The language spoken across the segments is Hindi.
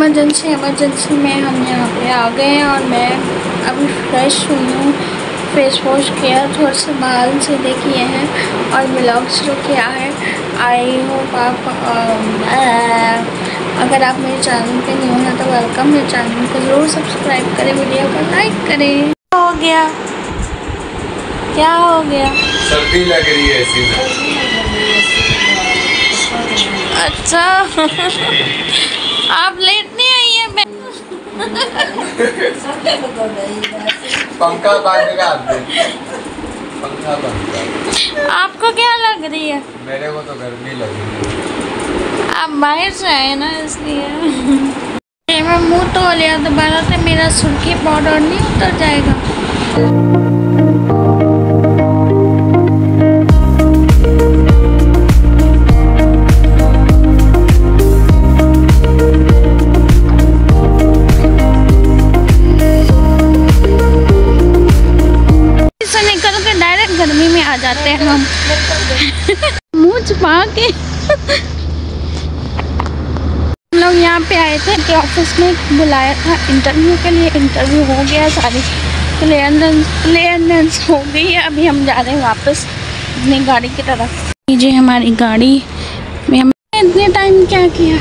व्लॉग एमरजेंसी एमरजेंसी में हम यहाँ पे आ गए हैं और मैं अभी फ्रेश हुई हूँ। फेस वॉश किया थोड़ा सा बाल सीधे किए हैं और व्लॉग शुरू किया है आई होप आप अ, अगर आप मेरे चैनल पे न्यू हैं तो वेलकम मेरे चैनल को ज़रूर सब्सक्राइब करें वीडियो को लाइक करें। क्या हो गया? क्या हो गया? सर्दी लग रही है ऐसी में। अच्छा। आप लेट नहीं आई है मैं पंखा बंद कर पंखा बंद आपको क्या लग रही है? मेरे को तो गर्मी लग रही है। आप बाहर से आए ना इसलिए। मैं मुँह धो लिया दोबारा से मेरा सुर्खी पाउडर नहीं उतर जाएगा। जाते हैं हम। मुँह छुपा के। हम लोग यहाँ पे आए थे कि ऑफ़िस में बुलाया था। इंटरव्यू के लिए इंटरव्यू हो गया सारी। क्लियरेंस क्लियरेंस हो गई है। अभी हम जा रहे हैं वापस अपनी गाड़ी की तरफ़। ये हमारी गाड़ी। में हमने इतने टाइम क्या किया?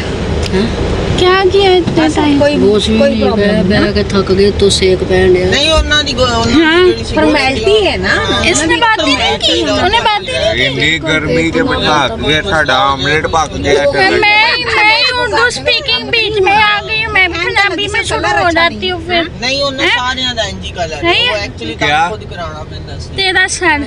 क्या किया इतने टाइम ਬੋਸ ਵੀ ਨਹੀਂ ਬਹਿ ਬਹਿ ਕੇ ਥੱਕ ਗਏ ਤੋਂ ਸੇਕ ਪੈਣ ਡਿਆ ਨਹੀਂ ਉਹਨਾਂ ਦੀ ਗੋ- ਉਹਨਾਂ हाँ ਦੀ ਜਿਹੜੀ फॉर्मेलिटी है ना इसने बात ही नहीं की उन्हें बात ही नहीं ਇੰਨੀ ਗਰਮੀ ਦੇ ਬਿਠਾਕ ਗਿਆ ਸਾਡਾ ਆਮਲੇਟ ਪੱਕ ਗਿਆ की मैं मैं उर्दू स्पीकिंग बीच में आ गई हूँ मैं भी पंजाबी में शुरू हो जाती हूँ फिर ਨਹੀਂ ਉਹਨਾਂ ਸਾਰਿਆਂ ਦਾ ਇੰਜੀ ਕਲਰ ਨਹੀਂ ਉਹ ਹੈ? ਐਕਚੁਅਲੀ ਕਿਆ? ਕੰਮ ਖੁਦ ਕਰਾਉਣਾ ਪੈਂਦਾ ਸੀ तेरा सर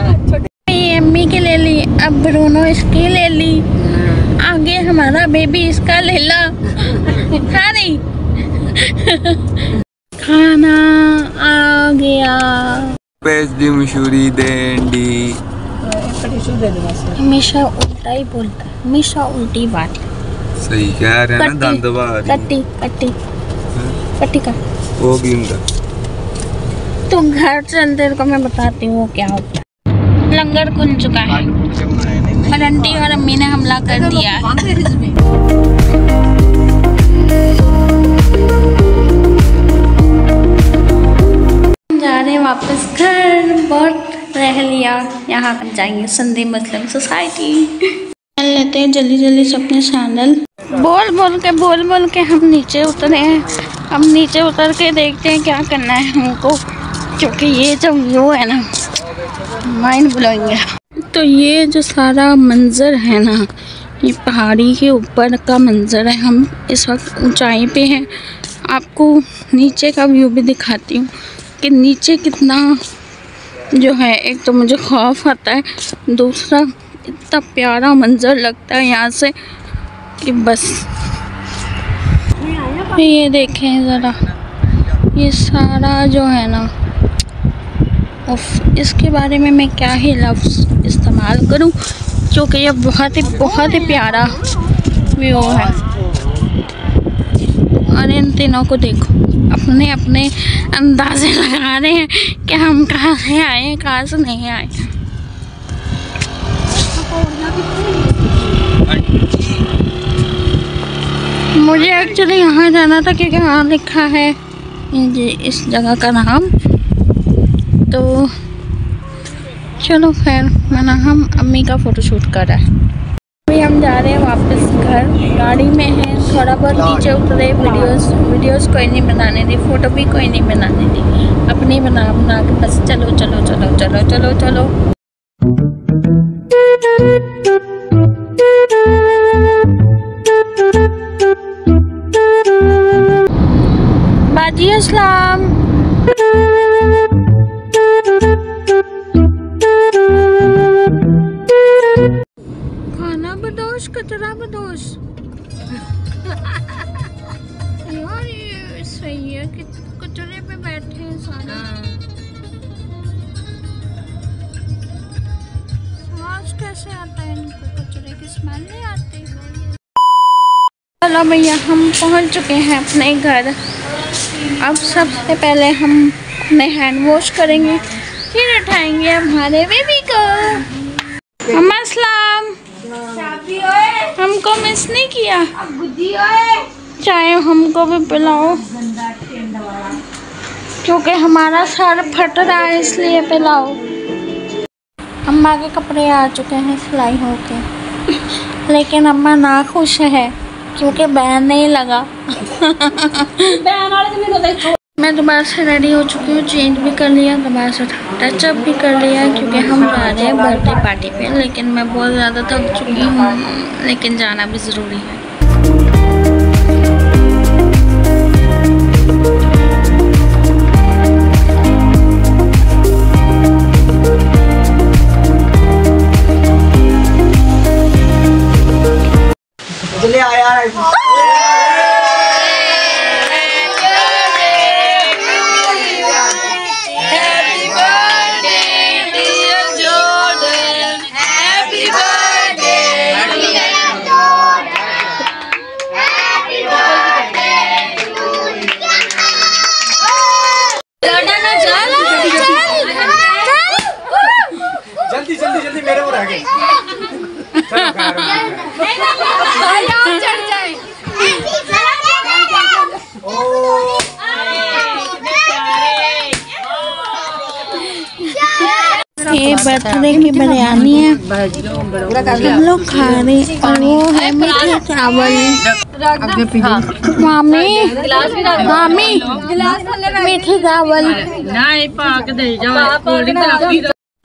अब ब्रूनो इसकी ले ली। हाँ। आगे हमारा बेबी इसका ले ला। हाँ खा रही खाना आ गया। पेस्टी दी मशहूरी देंडी। हमेशा उल्टा ही बोलता है। हमेशा उल्टी बात। सही कह रहे हैं ना दंद बाहर कट्टी कट्टी। हाँ। कट्टी का। वो भी उनका। तो घर से अंदर को मैं बताती हूँ वो क्या होता है। लंगर खुल चुका है। और आंटी और अम्मी ने हमला कर दिया। है जा रहे हैं वापस घर बहुत रह लिया। यहाँ पर जाएँगे संधि मुस्लिम सोसाइटी। लेते हैं जल्दी जल्दी से अपने सैंडल बोल बोल के बोल बोल के हम नीचे उतरे हैं। हम नीचे उतर के देखते हैं क्या करना है हमको क्योंकि ये जो व्यू है ना। माइंड ब्लोइंग है। तो ये जो सारा मंज़र है ना, ये पहाड़ी के ऊपर का मंज़र है। हम इस वक्त ऊंचाई पे हैं। आपको नीचे का व्यू भी दिखाती हूँ कि नीचे कितना जो है, एक तो मुझे खौफ आता है, दूसरा इतना प्यारा मंज़र लगता है यहाँ से कि बस। ये देखें ज़रा, ये सारा जो है ना उफ, इसके बारे में मैं क्या ही लफ्ज़ इस्तेमाल करूँ क्योंकि ये बहुत ही बहुत ही प्यारा व्यू है। और इन तीनों को देखो अपने अपने अंदाजे लगा रहे हैं कि हम कहाँ से आए हैं कहाँ से नहीं आए मुझे एक्चुअली यहाँ जाना था क्योंकि वहाँ लिखा है जी इस जगह का नाम। तो चलो खैर मैंने, हम अम्मी का फ़ोटोशूट करा है। अभी हम जा रहे हैं वापस घर। गाड़ी में हैं, थोड़ा बहुत नीचे उतरे वीडियोस वीडियोस कोई नहीं बनाने दी फ़ोटो भी कोई नहीं बनाने दी। अपनी बना बना के बस चलो चलो चलो चलो चलो चलो। बाजी, अस्सलाम। खाना बदोश, कचरा बदोश। यार, ये सही है कि कचरे पे बैठे हैं सारे। कैसे आता है इनको कचरे की? स्मेल नहीं आती? चलो भैया, हम पहुँच चुके हैं अपने घर। अब सबसे पहले हम अपने हैंड वॉश करेंगे फिर उठाएँगे हमारे बेबी को। अम्मा सलाम हमको मिस नहीं किया। चाहे हमको भी पिलाओ। क्योंकि हमारा सर फट रहा है इसलिए पिलाओ। अम्मा के कपड़े आ चुके हैं सिलाई होके। लेकिन अम्मा ना खुश है क्योंकि बैन नहीं लगा। मैं दोबारा से रेडी हो चुकी हूँ चेंज भी कर लिया, दोबारा से टचअप भी कर लिया, क्योंकि हम जा रहे हैं बर्थडे पार्टी पे, लेकिन मैं बहुत ज़्यादा थक चुकी हूँ, लेकिन जाना भी ज़रूरी है। आया ये बर्थडे की बिरयानी है। हम लोग खा रहे हैं और वो है मीठे चावल। मामी। मामी। मीठे चावल।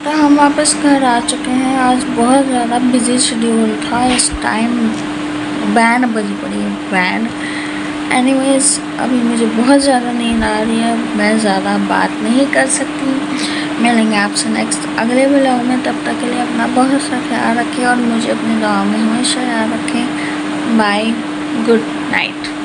हम वापस घर आ चुके हैं। आज बहुत ज़्यादा बिज़ी शेड्यूल था। इस टाइम बैंड बजी पड़ी है। बैंड एनीवेज अभी मुझे बहुत ज़्यादा नींद आ रही है। मैं ज़्यादा बात नहीं कर सकती। मिलेंगे आपसे नेक्स्ट अगले ब्लॉग में तब तक के लिए अपना बहुत सा ख्याल रखें और मुझे अपनी दुआ में हमेशा याद रखें। Bye good night